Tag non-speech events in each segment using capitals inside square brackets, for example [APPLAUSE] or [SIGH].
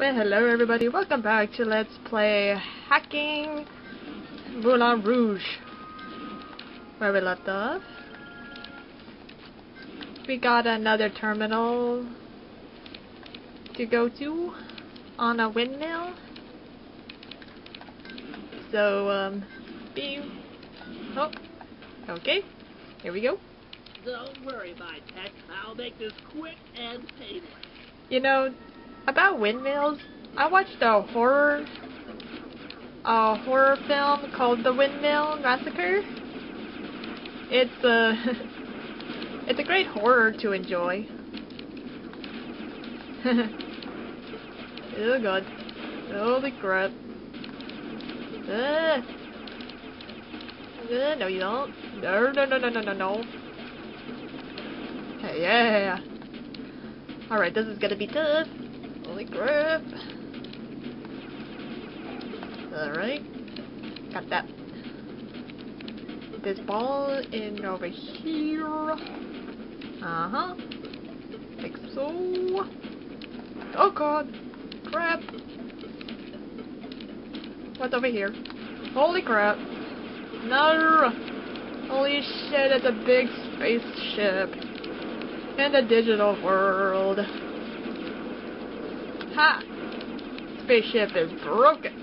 Well, hello everybody, welcome back to Let's Play Hacking Moulin Rouge. Where we left off. We got another terminal to go to on a windmill. So, um, beam. Oh, okay. Here we go. Don't worry, my tech. I'll make this quick and painless. You know, about windmills, I watched a horror a horror film called The Windmill Massacre. It's a [LAUGHS] it's a great horror to enjoy. [LAUGHS] oh god. Holy crap. Uh, uh, no you don't. No no no no no no no. Hey yeah. Alright, this is gonna be tough. Holy crap. Alright. Got that. This ball in over here. Uh-huh. Like so. Oh god. Crap. What's over here? Holy crap. No. Holy shit, it's a big spaceship. In the digital world. Ha! Spaceship is broken.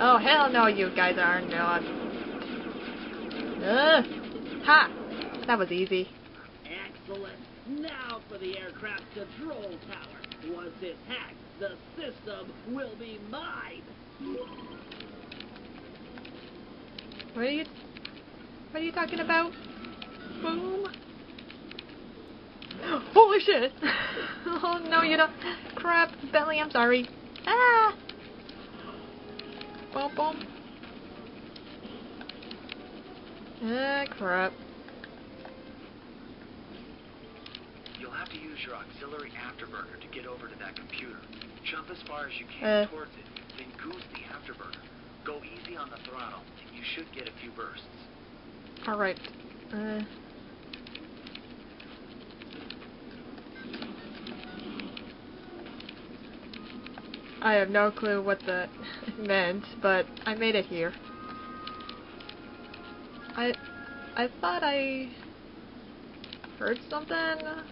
Oh, hell no, you guys are not. Uh, ha! That was easy. Excellent. Now for the aircraft control tower. Once it's hacked, the system will be mine. What are you... What are you talking about? Boom. [GASPS] Holy shit! [LAUGHS] oh no, you don't... Crap, belly, I'm sorry. Ah! Boom, boom. Ah, crap. You'll have to use your auxiliary afterburner to get over to that computer. Jump as far as you can Uh. towards it, then goose the afterburner. Go easy on the throttle, and you should get a few bursts. Alright. Uh... I have no clue what that [LAUGHS] meant, but I made it here. I I thought I heard something.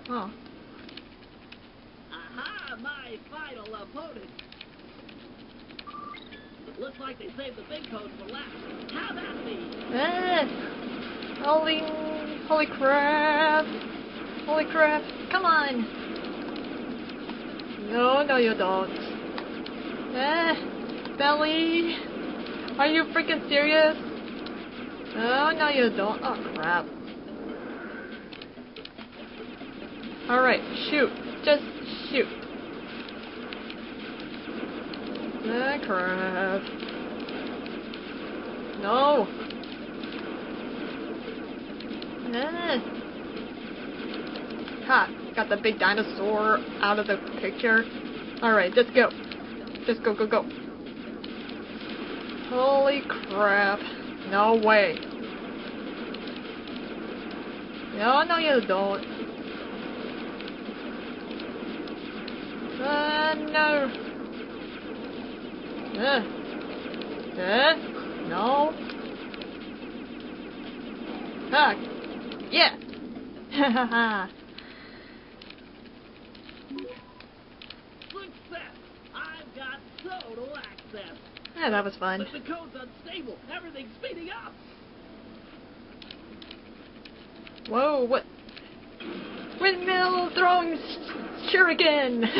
Oh. Aha, my final opponent. Looks like they saved the big codes for last. Have at me. Ah! Holy holy crap. Holy crap. Come on. No, no you don't. Eh, Belly. Are you freaking serious? Oh, no you don't. Oh, crap. Alright, shoot. Just shoot. Ah, crap. No. Ah. Ha! Got the big dinosaur out of the picture. Alright, let's go. Just go, go, go. Holy crap. No way. No, no, you don't. Uh, no. Uh. Uh. No. Ah. Yeah. [LAUGHS] Ha ha ha. Success. I've got total access. Yeah, that was fun. But the code's unstable. Everything's speeding up. Whoa, what? Windmill throwing sh- shuriken! [LAUGHS]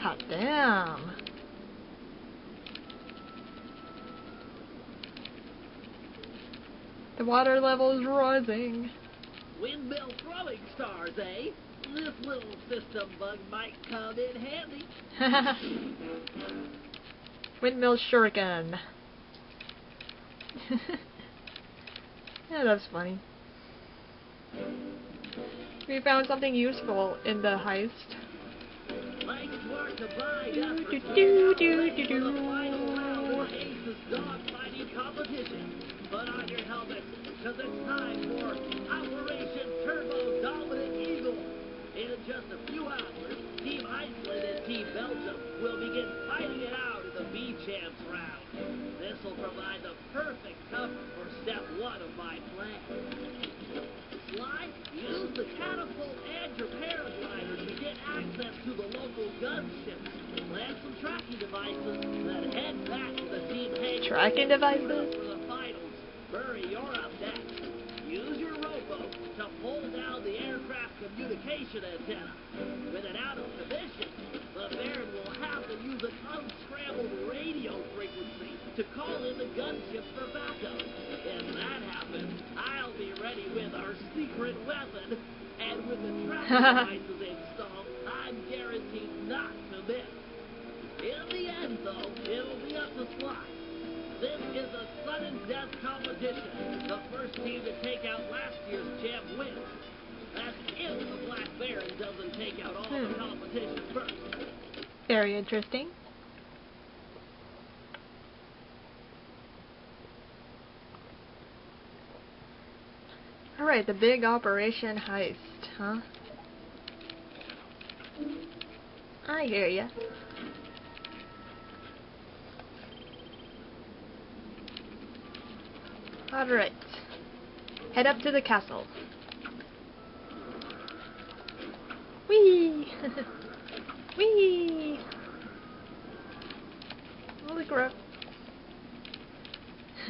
Hot damn. The water level is rising. Windmill throwing stars, eh? This little system bug might come in handy. [LAUGHS] Windmill shuriken. [LAUGHS] yeah, that's funny. We found something useful in the heist. Mike's work to bind up for Do, do, do, do, do. final round of the Ace's dogfighting competition. Put on your helmet, because it's time for Operation Turbo Dominant Eagle. In just a few hours, Team Iceland and Team Belgium will begin fighting it out in the B-Champs round. This will provide the perfect cover for step one of my plan. Sly, use the catapult and your paraglider to get access to the local gunships. Plant some tracking devices, then head back to the Team Tracking devices? for the finals. Hurry, you're up next. Use to pull down the aircraft communication antenna. With it out of position, the Baron will have to use an unscrambled radio frequency to call in the gunships for backup. If that happens, I'll be ready with our secret weapon. And with the tracking [LAUGHS] devices installed, I'm guaranteed not to miss. In the end, though, it'll be up to Sly. This is a sudden death competition. The first team to take out last year's champ wins. That's if the Black Baron doesn't take out all the Hmm. competition first. Very interesting. Alright, the big operation heist, huh? I hear ya. Alright. Head up to the castle. Whee! [LAUGHS] Whee! Holy crap.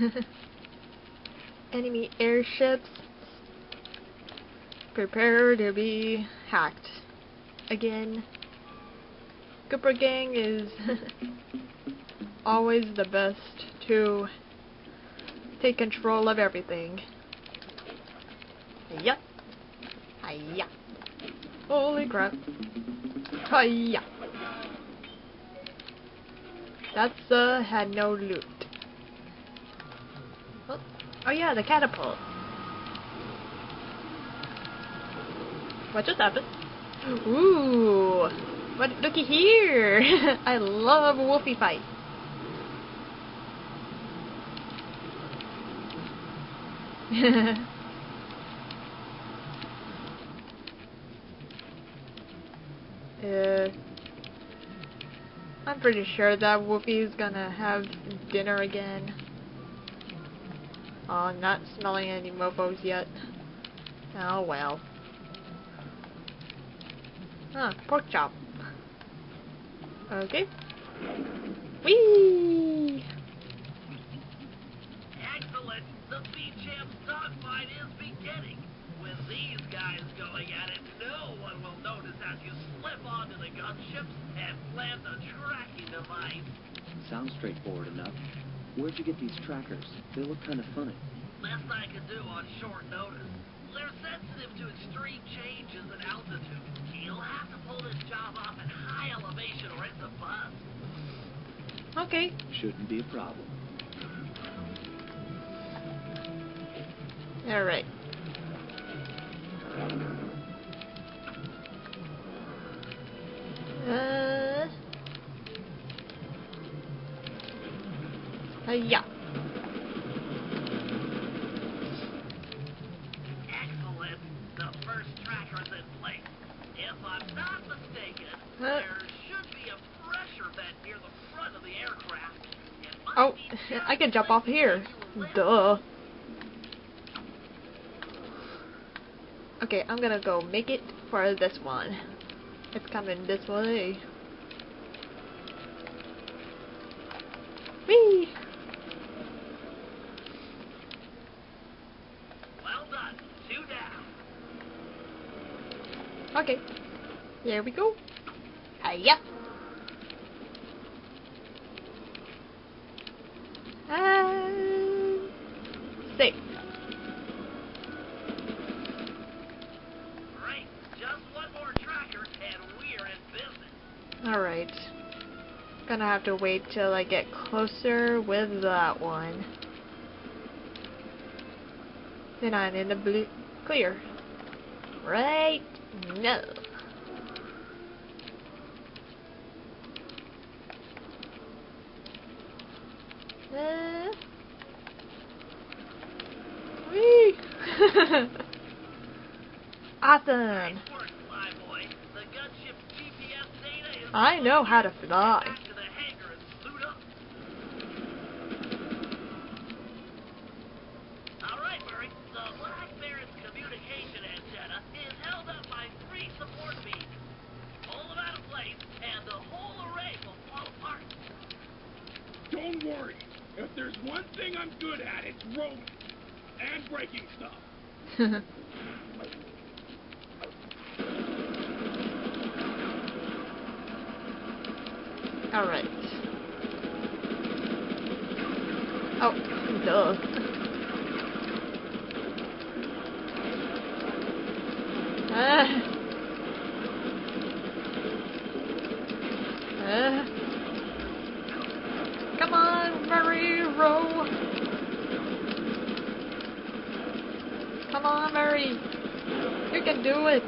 [LAUGHS] Enemy airships prepare to be hacked. Again. Cooper Gang is [LAUGHS] always the best to take control of everything. Hiya. Hiya. Holy crap. Hiya. That's uh had no loot. Oh, oh yeah, the catapult. What just happened? Ooh. What looky here. [LAUGHS] I love wolfie fight. [LAUGHS] uh I'm pretty sure that Wolfie's gonna have dinner again. Oh, not smelling any mofos yet. Oh well. Ah, pork chop. Okay. Whee! Excellent! The B-Champs dogfight is beginning. With these guys going at it, no one will notice as you slip onto the gunships and plant the tracking device. Sounds straightforward enough. Where'd you get these trackers? They look kind of funny. Best I can do on short notice. They're sensitive to extreme changes in altitude. You'll have to pull this job off at high elevation or it's a bust. Okay. Shouldn't be a problem. Alright. Uh. Uh, yeah. Excellent. The first tracker's in place. If I'm not mistaken, Huh? there should be a pressure vent near the front of the aircraft. Oh, [LAUGHS] I can jump off here. where you live. Duh. Okay, I'm gonna go make it for this one. It's coming this way. Whee! Well done. Two down. Okay. There we go. Hiya. Have to wait till I get closer with that one. Then I'm in the blue clear. Right? No. Uh, [LAUGHS] awesome. Nice work, Sly Boy. I know how to fly. Back to the hangar and suit up. All right, Murray. The Black Baron's communication antenna is held up by three support beams. Pull them out of place, and the whole array will fall apart. Worry. If there's one thing I'm good at, it's roaming. And breaking stuff. [LAUGHS] Alright. Oh, duh. [LAUGHS] Ah. Come on, Murray, row. Come on, Murray. You can it.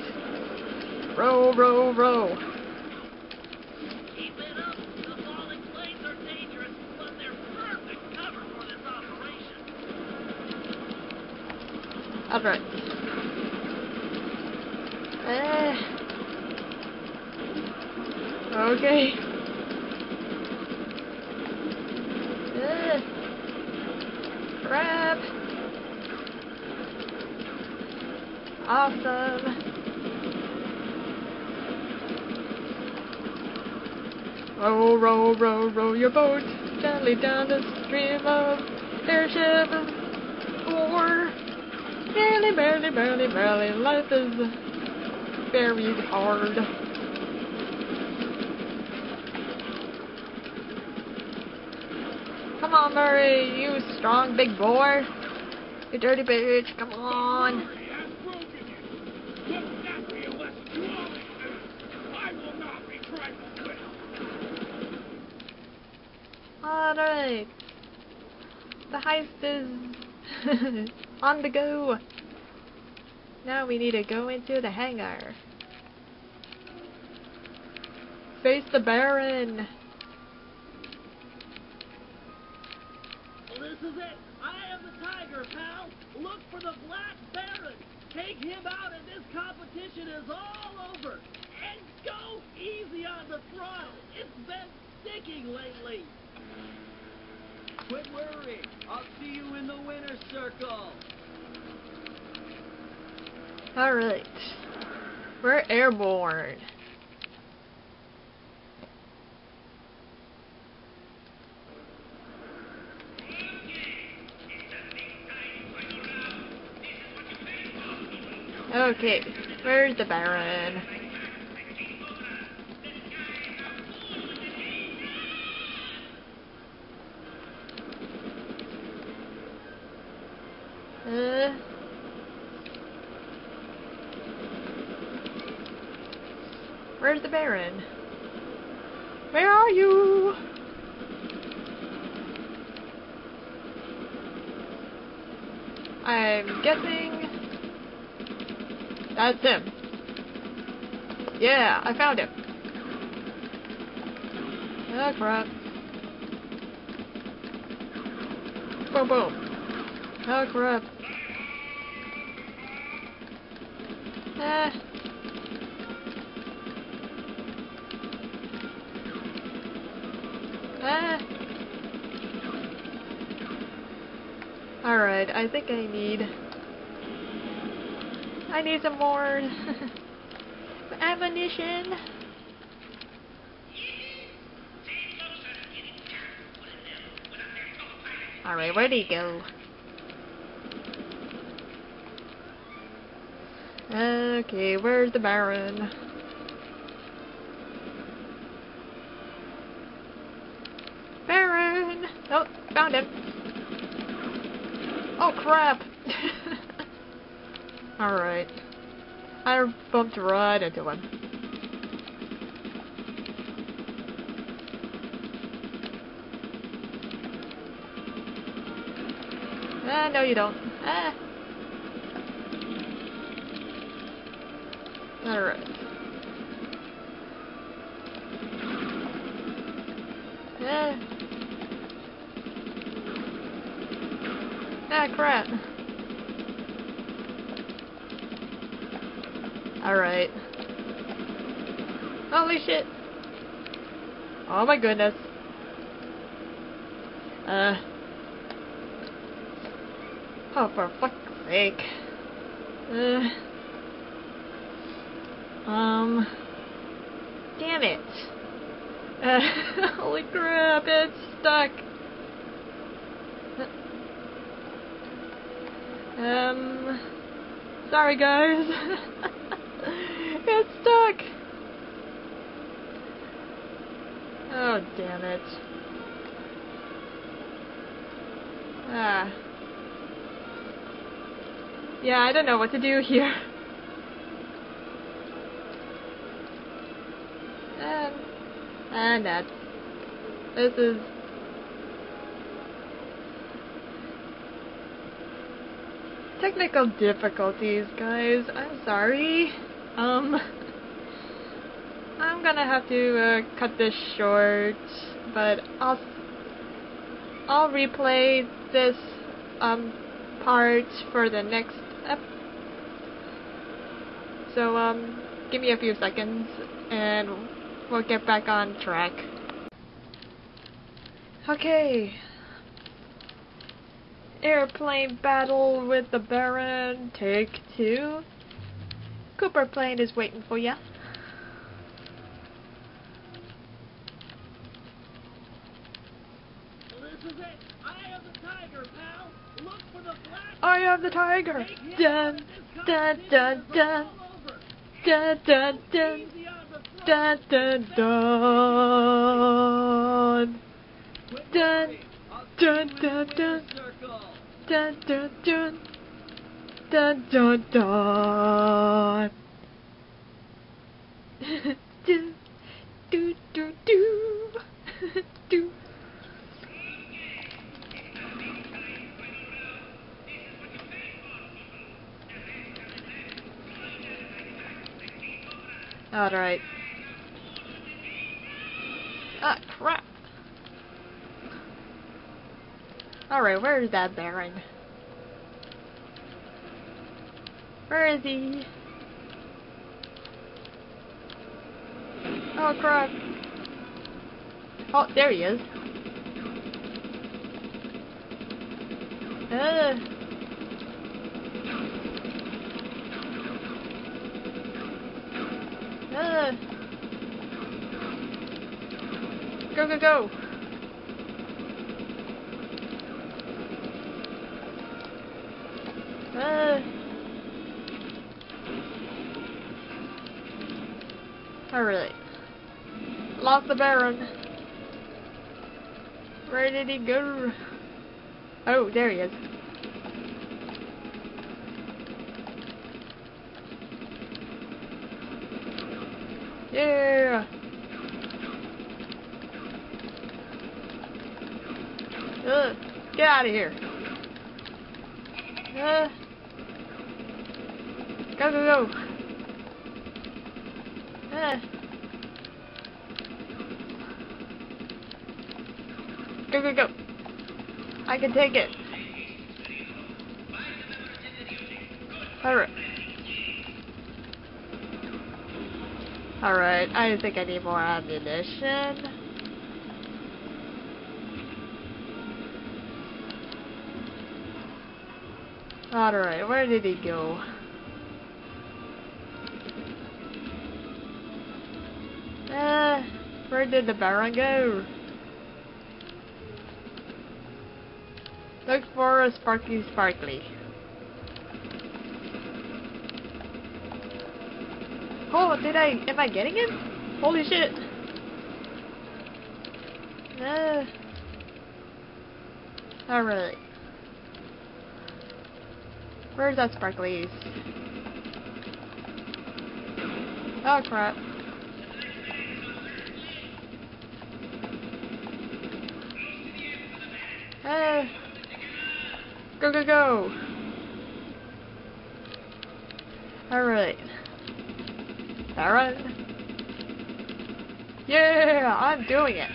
Row, row, row. Keep it up. The falling planes are dangerous, but they're perfect cover for this operation. Alright. Eh. Okay. Eh. Crap. Awesome. Row, row, row, row your boat gently down the stream of airship or Barely, barely, barely, barely. Life is very hard. Come on, Murray, you strong big boy. You dirty bitch, come on. Murray has broken you. Let that be a lesson to all these things. I will not be trifled with. Alright. The heist is [LAUGHS] on the go. Now we need to go into the hangar. Face the Baron. Well, this is it. I am the tiger, pal. Look for the Black Baron. Take him out, and this competition is all over. And go easy on the throttle. It's been lately. Quit worrying. I'll see you in the circle. Alright. We're airborne. Okay, where's the Baron? Uh, where's the Baron? Where are you? I'm guessing that's him. Yeah, I found him. Oh crap. Boom boom. Oh crap. Ah. Ah. Alright, I think I need... I need some more [LAUGHS] ammunition. Alright, where'd he go? Okay, where's the Baron? Baron! Oh, found him. Oh crap! [LAUGHS] Alright. I bumped right into him. Ah, no you don't. Ah. Alright. Ah. Ah, crap. Alright. Holy shit. Oh my goodness. Uh. Oh, for fuck's sake. Uh. Um. Damn it. Uh, [LAUGHS] holy crap, it's stuck. Um. Sorry, guys. [LAUGHS] it's stuck. Oh, damn it. Ah. Yeah, I don't know what to do here. [LAUGHS] And, and that. This is technical difficulties, guys. I'm sorry. Um, [LAUGHS] I'm gonna have to uh, cut this short, but I'll I'll replay this um part for the next ep. So um, give me a few seconds, and we'll get back on track. Okay. Airplane battle with the Baron, take two. Cooper plane is waiting for ya. This is it. I am the tiger, pal. Look for the black. I am the tiger. Dun, dun, dun, dun, dun, dun, dun, Easy on the throat. Dun, dun, dun, Dun, dun, dun, dun. dun, dun, dun, dun, dun, dun. [LAUGHS] do, do, do, do, [LAUGHS] do. Alright. Ah, crap. Alright, where is that Baron? Where is he? Oh crap. Oh, there he is. Uh. Uh. Go, go, go. Uh. Alright. Lost the Baron. Where did he go? Oh, there he is. Yeah. Uh, get out of here. Uh, go, go, go. Uh. Go, go, go. I can take it. Alright. Alright, I think I need more ammunition. Alright, where did he go? Uh, where did the Baron go? Look for a Sparky Sparkly. Oh, did I? Am I getting him? Holy shit! Uh, Alright. Where's that Sparklies? Oh crap. Uh, go, go, go! Alright. Alright. Yeah, I'm doing it.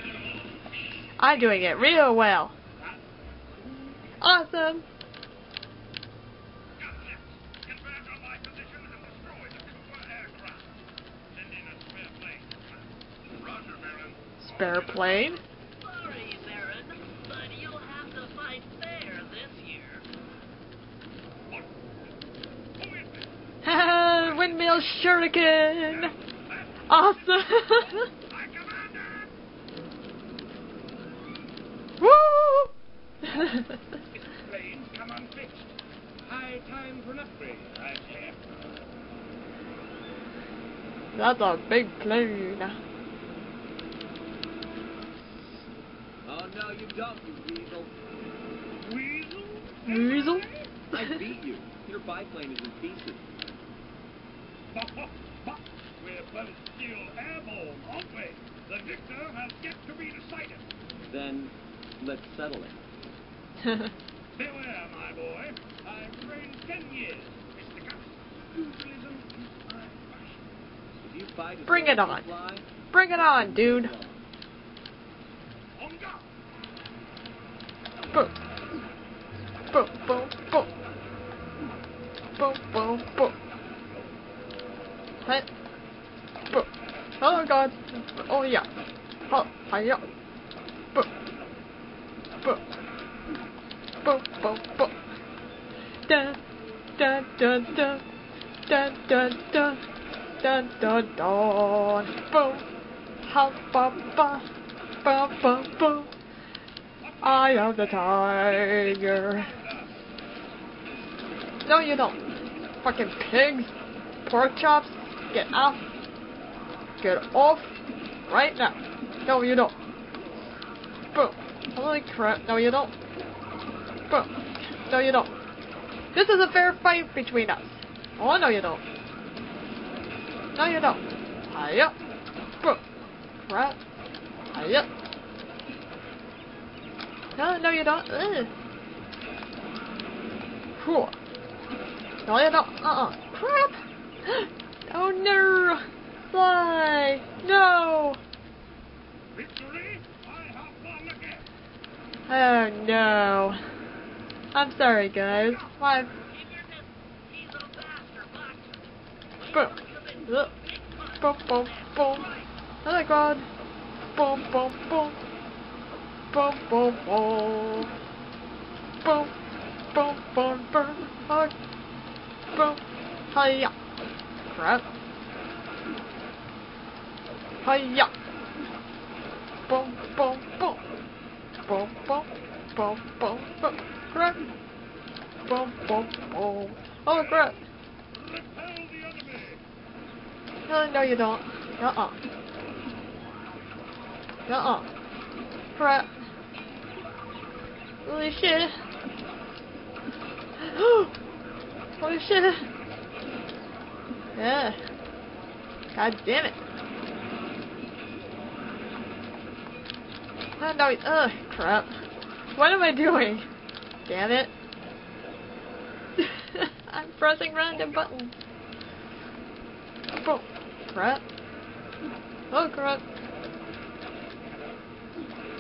I'm doing it real well. Awesome. Spare plane. Sorry, Baron, but you'll have to fight fair this [LAUGHS] year. Windmill shuriken! Awesome! [LAUGHS] Woo! [LAUGHS] That's a big plane. No, you don't, you weasel. Weasel? Weasel? I beat you. Your biplane is in pieces. We're both still airborne, aren't we? The victor has yet to be decided. Then, let's settle it. [LAUGHS] Beware, my boy. I've trained ten years, Mr. Gus. Pugilism is my passion. If you Bring it on. Fly, Bring it on, dude. On guard. Boom. Boom, boom, boom. Boom, boom, boom. Hey. Boom. Oh god. Oh yeah. Oh, hiya. Boom. Boom. Boom, boom, boom. Dun, dun, dun, dun. Dun, dun, dun. Dun, dun, dun. Boom. Ha, ba, ba. Ba, ba, boom. I am the tiger. No, you don't. Fucking pigs. Pork chops. Get off. Get off. Right now. No, you don't. Boom. Holy crap. No, you don't. Boom. No, you don't. This is a fair fight between us. Oh, no, you don't. No, you don't. Hiya. Boom. Crap. Hiya. No, no, you don't. Ugh. Cool. No, you don't. Uh-uh. Crap. [GASPS] Oh, no. Fly. No. Victory, I have won again. Oh, no. I'm sorry, guys. My... He's a bastard, but Boom. Boom, boom, boom. Oh, my God. Boom, boom, boom. Boom, boom, boom. Boom, boom, boom, boom. Oh, boom. Hiya. Crap. Hiya. Boom, boom, boom. Boom, boom, boom, boom, boom. Crap. Boom, boom, boom. Oh, crap. No, no, you don't. Uh-uh. Uh-uh. Crap. Holy shit. [GASPS] Holy shit. Yeah. God damn it. Oh, no, ugh, crap. What am I doing? Damn it. [LAUGHS] I'm pressing random buttons. Oh, crap. Oh, crap.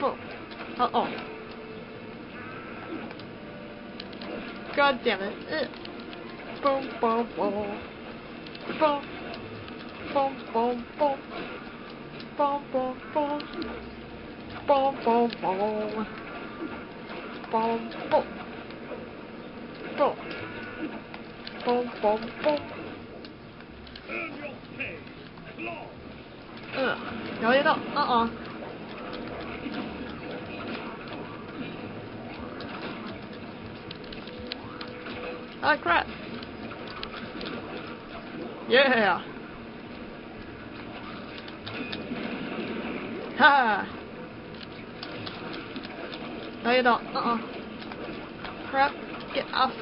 Oh. Uh-oh. God damn it. Ugh. Boom, boom, boom. Boom. Boom, boom, boom. Boom, boom, boom. Boom, boom, boom. Boom, boom. Boom. Boom, boom, boom. Earn your pay. Claw. Ugh. No, Oh, crap. Yeah. Ha. No, you don't. Uh-uh. Crap. Get off.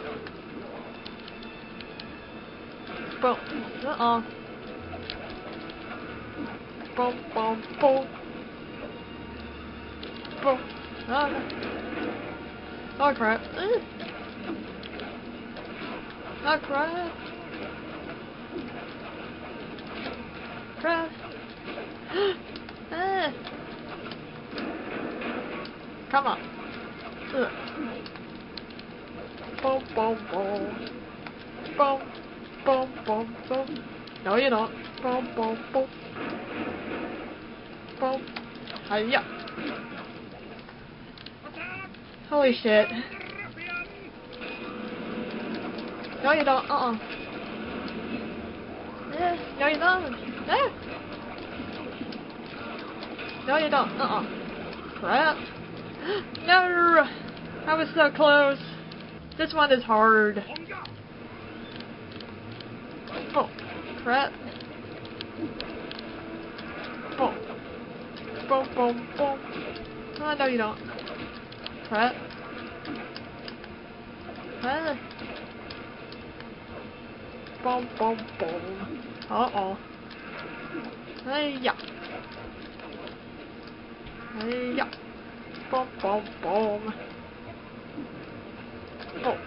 Boom. Uh-uh. Boom, boom, boom. Boom. Oh, oh crap. Ugh. Oh crap. Crap. ah. Come on. Ugh. Boom, boom, boom. Boom, boom, boom, boom. No, you don't. Boom, boom, boom. Boom. Hiya. Holy shit. No, you don't. Uh-uh. No, you don't. Yeah. No, you don't. Uh-uh. Crap. No! I was so close. This one is hard. Oh, crap. Boom. Boom, boom, boom. Oh, no, you don't. Crap. Ah. Boom, boom, boom. Uh-oh. Hey-ya. Hey-ya. Boom, boom, boom. Oh.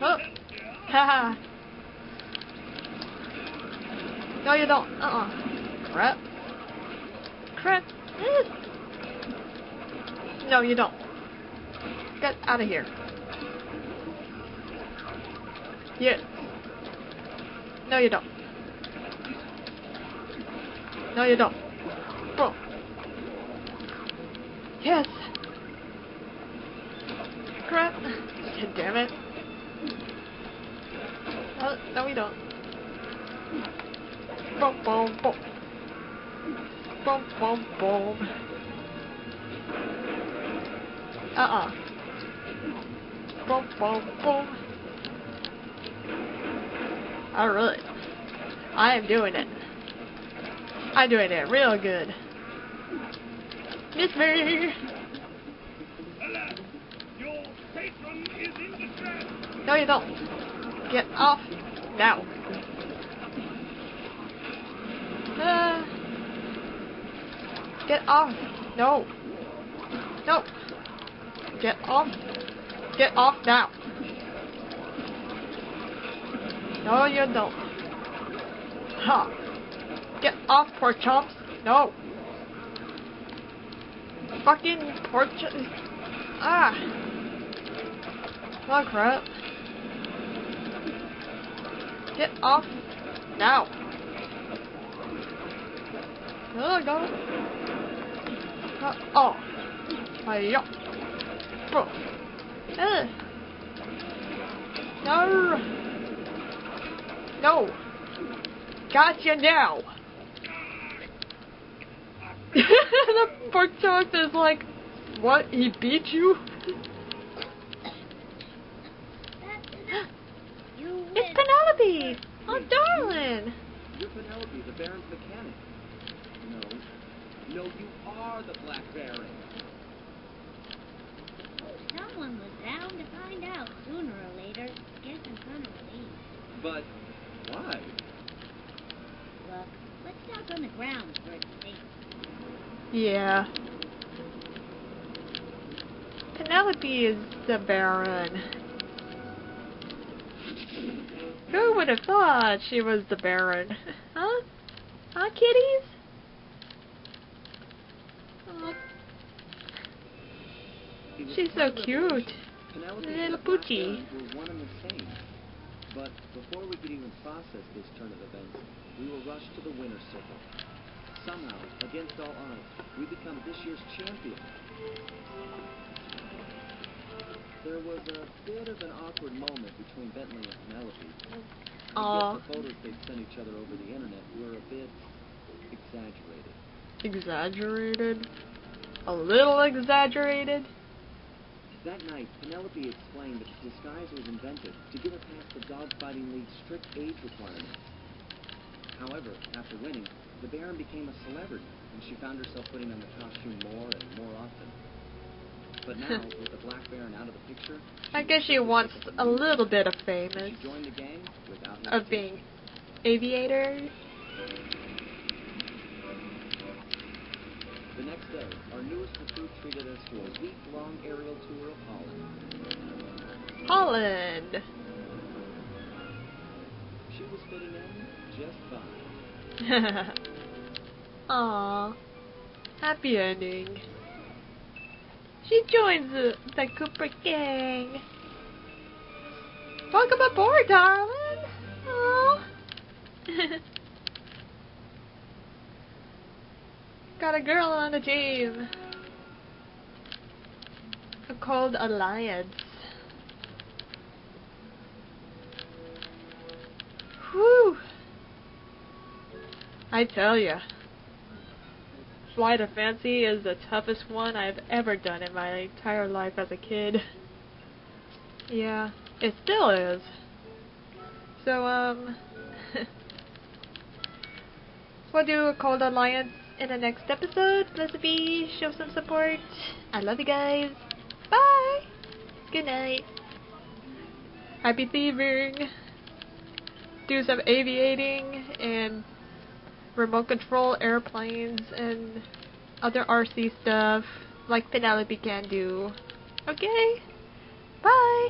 Oh. Haha. no, you don't. Uh-uh. Crap. Crap. Eh. No, you don't. Get out of here. Yeah. No, you don't. No, you don't. Boom. Yes. Crap. [LAUGHS] Damn it. Oh, no, we don't. Boom, boom, boom. Boom, boom, boom. Uh-uh. Boom, boom, boom. Alright. I am doing it. I'm doing it real good. Miss me! Alas, your patron is in distress. No, you don't. Get off now. Uh, get off. No. No. Get off. Get off now. No, you don't. Ha. Get off, pork chomps. No. Fucking pork chomps. Ah. Oh crap. Get off now. Oh god. Uh, oh. Hiya. Bro. Uh. No. No. Gotcha now. [LAUGHS] the pork chop is like, what? He beat you? You It's win. Penelope! Oh, darling! You're Penelope, the Baron's mechanic. No. No, you are the Black Baron. Someone was bound to find out sooner or later. Guess I'm gonna leave. But why? Look, let's talk on the ground for a second. Yeah. Penelope is the Baron. Who would have thought she was the Baron? Huh? Huh, kitties? Aw, she's so part of the cute. Penelope Little and poochie. But before we could even process this turn of events, we were rushed to the winner's circle. Somehow, against all odds, we become this year's champion. There was a bit of an awkward moment between Bentley and Penelope. I Aw. guess the photos they sent each other over the internet were a bit exaggerated. Exaggerated? A little exaggerated? That night, Penelope explained that the disguise was invented to get her past the dogfighting league's strict age requirements. However, after winning, the Baron became a celebrity, and she found herself putting on the costume more and more often. But now, [LAUGHS] with the Black Baron out of the picture, I guess she wants a little bit of she famous. joined the gang without Of being aviator. The next day, our newest recruit treated us to a week-long aerial tour of Holland. Holland. She was fitting in just fine. [LAUGHS] Aw. Happy ending. She joins the, the Cooper gang. Welcome aboard, darling. Got a girl on the team. Cold alliance. Whew. I tell ya. Flight of Fancy is the toughest one I've ever done in my entire life as a kid. Yeah, it still is. So, um, [LAUGHS] we'll do a Cold Alliance in the next episode. Let's be, show some support. I love you guys. Bye! Good night. Happy thieving. Do some aviating and remote control airplanes and other RC stuff like Penelope can do. Okay? Bye!